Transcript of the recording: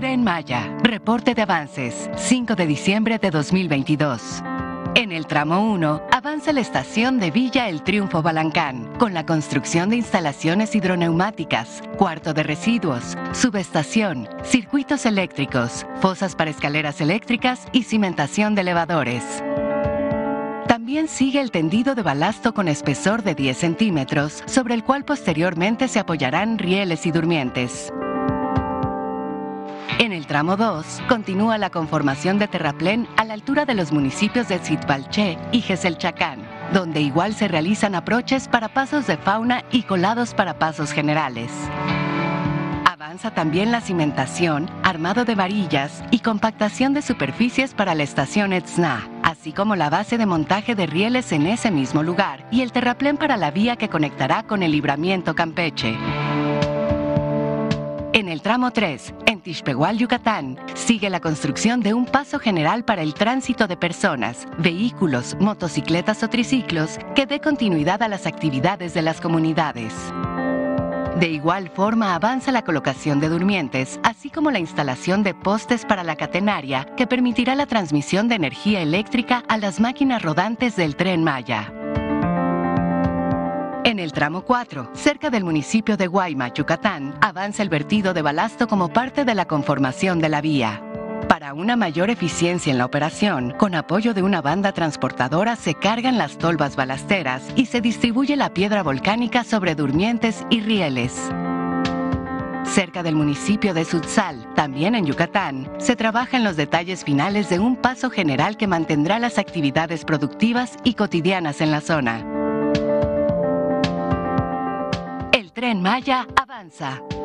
Tren Maya, reporte de avances, 5 de diciembre de 2022. En el tramo 1 avanza la estación de Villa El Triunfo Balancán, con la construcción de instalaciones hidroneumáticas, cuarto de residuos, subestación, circuitos eléctricos, fosas para escaleras eléctricas y cimentación de elevadores. También sigue el tendido de balasto con espesor de 10 centímetros, sobre el cual posteriormente se apoyarán rieles y durmientes. En el tramo 2, continúa la conformación de terraplén a la altura de los municipios de Zitzbalché y Geselchacán, donde igual se realizan aproches para pasos de fauna y colados para pasos generales. Avanza también la cimentación, armado de varillas y compactación de superficies para la estación Etzna, así como la base de montaje de rieles en ese mismo lugar y el terraplén para la vía que conectará con el libramiento Campeche. El tramo 3, en Tishpehual, Yucatán, sigue la construcción de un paso general para el tránsito de personas, vehículos, motocicletas o triciclos que dé continuidad a las actividades de las comunidades. De igual forma avanza la colocación de durmientes, así como la instalación de postes para la catenaria que permitirá la transmisión de energía eléctrica a las máquinas rodantes del tren Maya. En el tramo 4, cerca del municipio de Guaymas, Yucatán, avanza el vertido de balasto como parte de la conformación de la vía. Para una mayor eficiencia en la operación, con apoyo de una banda transportadora se cargan las tolvas balasteras y se distribuye la piedra volcánica sobre durmientes y rieles. Cerca del municipio de Sutzal, también en Yucatán, se trabaja en los detalles finales de un paso general que mantendrá las actividades productivas y cotidianas en la zona. Tren Maya avanza.